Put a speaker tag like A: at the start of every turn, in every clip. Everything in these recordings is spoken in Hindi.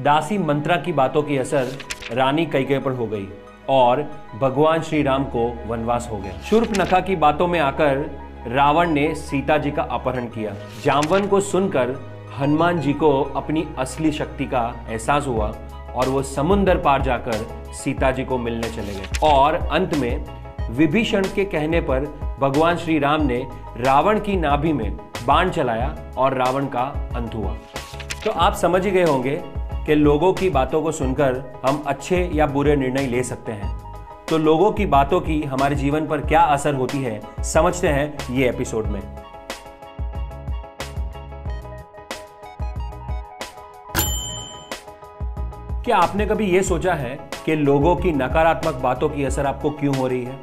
A: दासी मंत्रा की बातों की असर रानी कैके पर हो गई और भगवान श्री राम को वनवास हो गया। शूर्प नखा की बातों में आकर रावण ने सीता जी का अपहरण किया। जामवन को सुनकर हनुमान जी को अपनी असली शक्ति का एहसास हुआ और वो समुंदर पार जाकर सीता जी को मिलने चले गए। और अंत में विभीषण के कहने पर भगवान श्री राम ने रावण की नाभि में बाण चलाया और रावण का अंत हुआ। तो आप समझ ही गए होंगे कि लोगों की बातों को सुनकर हम अच्छे या बुरे निर्णय ले सकते हैं। तो लोगों की बातों की हमारे जीवन पर क्या असर होती है, समझते हैं ये एपिसोड में। क्या आपने कभी यह सोचा है कि लोगों की नकारात्मक बातों की असर आपको क्यों हो रही है?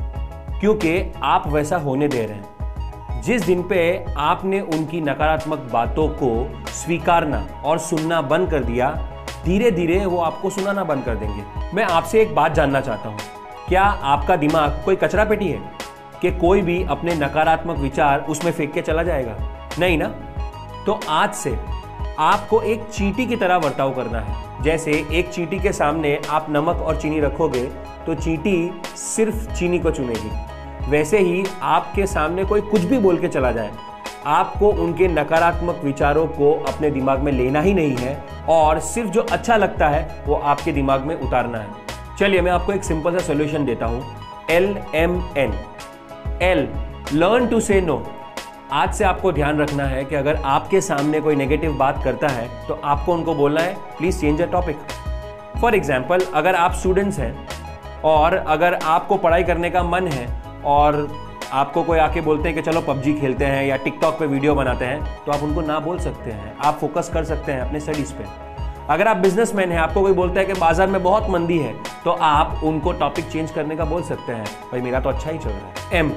A: क्योंकि आप वैसा होने दे रहे हैं। जिस दिन पे आपने उनकी नकारात्मक बातों को स्वीकारना और सुनना बंद कर दिया धीरे धीरे वो आपको सुनाना बंद कर देंगे। मैं आपसे एक बात जानना चाहता हूँ। क्या आपका दिमाग कोई कचरा पेटी है? कि कोई भी अपने नकारात्मक विचार उसमें फेंक के चला जाएगा? नहीं ना? तो आज से आपको एक चीटी की तरह बर्ताव करना है। जैसे एक चीटी के सामने आप नमक और चीनी रखोगे तो चीटी सिर्फ़ चीनी को चुनेगी। वैसे ही आपके सामने कोई कुछ भी बोल के चला जाए आपको उनके नकारात्मक विचारों को अपने दिमाग में लेना ही नहीं है और सिर्फ़ जो अच्छा लगता है, वो आपके दिमाग में उतारना है। चलिए, मैं आपको एक सिंपल सा सोल्यूशन देता हूँ। L M N L learn to say no आज से आपको ध्यान रखना है कि अगर आपके सामने कोई नेगेटिव बात करता है तो आपको उनको बोलना है please change a topic for example अगर आप स्टूडेंट्स हैं और अगर आपको पढ़ाई करने का मन है और आपको कोई आके बोलते हैं कि चलो पबजी खेलते हैं या टिकटॉक पे वीडियो बनाते हैं तो आप उनको ना बोल सकते हैं। आप फोकस कर सकते हैं अपने स्टडीज़ पे। अगर आप बिजनेसमैन हैं, आपको कोई बोलता है कि बाज़ार में बहुत मंदी है तो आप उनको टॉपिक चेंज करने का बोल सकते हैं। भाई, मेरा तो अच्छा ही चल रहा है। M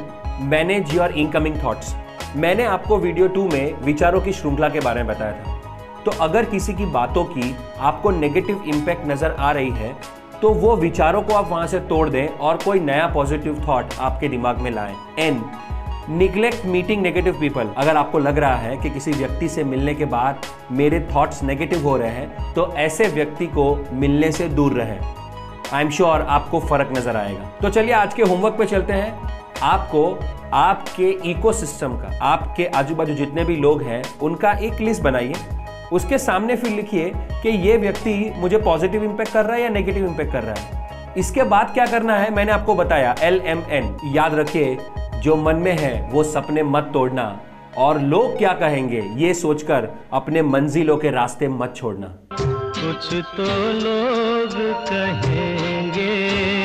A: manage your incoming thoughts मैंने आपको वीडियो टू में विचारों की श्रृंखला के बारे में बताया था। तो अगर किसी की बातों की आपको नेगेटिव इम्पैक्ट नज़र आ रही है तो वो विचारों को आप वहाँ से तोड़ दें और कोई नया पॉजिटिव थॉट आपके दिमाग में लाएँ। N neglect meeting negative people अगर आपको लग रहा है कि किसी व्यक्ति से मिलने के बाद मेरे थॉट्स नेगेटिव हो रहे हैं तो ऐसे व्यक्ति को मिलने से दूर रहें। आई एम श्योर आपको फ़र्क नज़र आएगा। तो चलिए आज के होमवर्क पे चलते हैं। आपको आपके इकोसिस्टम का, आपके आजू बाजू जितने भी लोग हैं, उनका एक लिस्ट बनाइए। उसके सामने फिर लिखिए कि ये व्यक्ति मुझे पॉजिटिव इम्पैक्ट कर रहा है या नेगेटिव इम्पैक्ट कर रहा है। इसके बाद क्या करना है? मैंने आपको बताया एल एम एन याद रखिए, जो मन में है, वो सपने मत तोड़ना। और लोग क्या कहेंगे? ये सोचकर अपने मंजिलों के रास्ते मत छोड़ना।
B: कुछ तो लोग कहेंगे